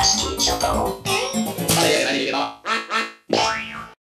Best Teacher Go.